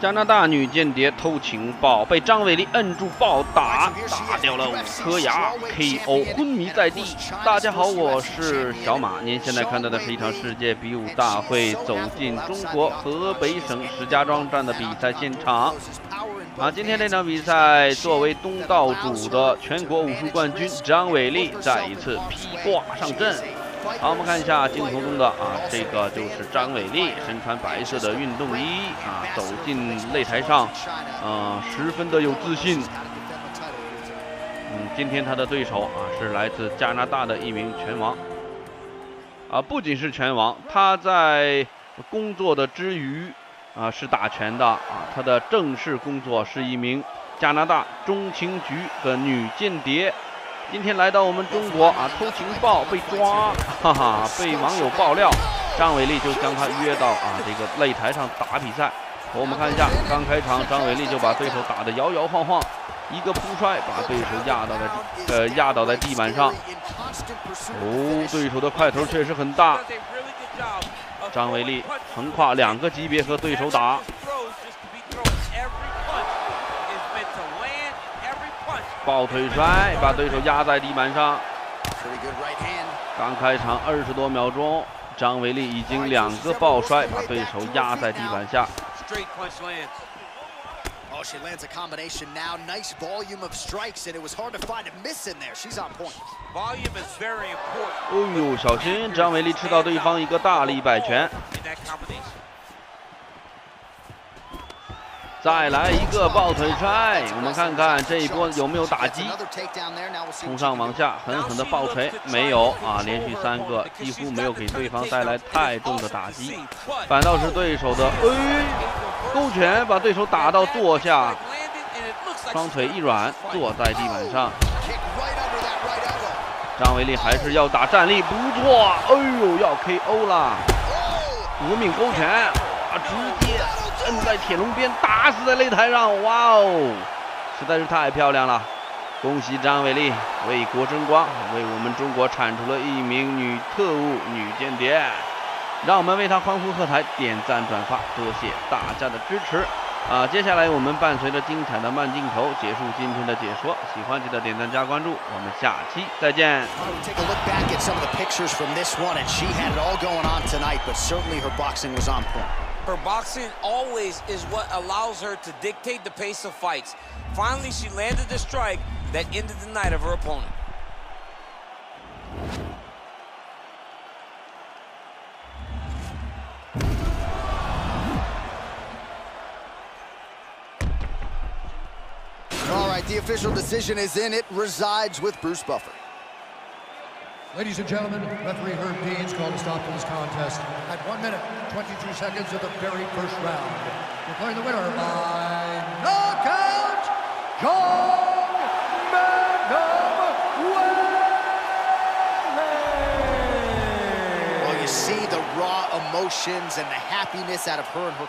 加拿大女间谍偷情报，被张伟丽摁住暴打，打掉了五颗牙，KO 昏迷在地。大家好，我是小马，您现在看到的是一场世界比武大会走进中国河北省石家庄站的比赛现场。啊，今天这场比赛，作为东道主的全国武术冠军张伟丽再一次披挂上阵。好，我们看一下镜头中的啊，这个就是张伟丽，身穿白色的运动衣啊，走进擂台上，嗯，十分的有自信。嗯，今天他的对手啊是来自加拿大的一名拳王。啊，不仅是拳王，他在工作的之余啊是打拳的啊，他的正式工作是一名加拿大中情局的女间谍。今天来到我们中国啊，偷情报被抓，哈哈，被网友爆料，张伟丽就将他约到啊这个擂台上打比赛。我们看一下，刚开场张伟丽就把对手打得摇摇晃晃，一个扑摔把对手压倒在呃压倒在地板上。哦，对手的块头确实很大。张伟丽横跨两个级别和对手打。抱腿摔，把对手压在地板上。刚开场二十多秒钟，张伟丽已经两个抱摔，把对手压在地板下。哦呦，小心！张伟丽吃到对方一个大力摆拳。再来一个抱腿摔，我们看看这一波有没有打击。从上往下狠狠的抱锤，没有啊，连续三个几乎没有给对方带来太重的打击，反倒是对手的哎勾拳把对手打到坐下，双腿一软坐在地板上。张伟丽还是要打站立，不错，哎呦要 KO 了，夺命勾拳。摁在铁笼边，打死在擂台上，哇哦，实在是太漂亮了！恭喜张伟丽为国争光，为我们中国铲除了一名女特务、女间谍，让我们为她欢呼喝彩、点赞转发，多谢大家的支持！啊，接下来我们伴随着精彩的慢镜头结束今天的解说，喜欢记得点赞加关注，我们下期再见。Her boxing always is what allows her to dictate the pace of fights. Finally, she landed the strike that ended the night of her opponent. All right, the official decision is in. It resides with Bruce Buffer. Ladies and gentlemen, referee Herb Dean's called a stop to this contest at 1 minute, 22 seconds of the very first round. Declaring the winner by knockout, John Magnum Well, you see the raw emotions and the happiness out of her and her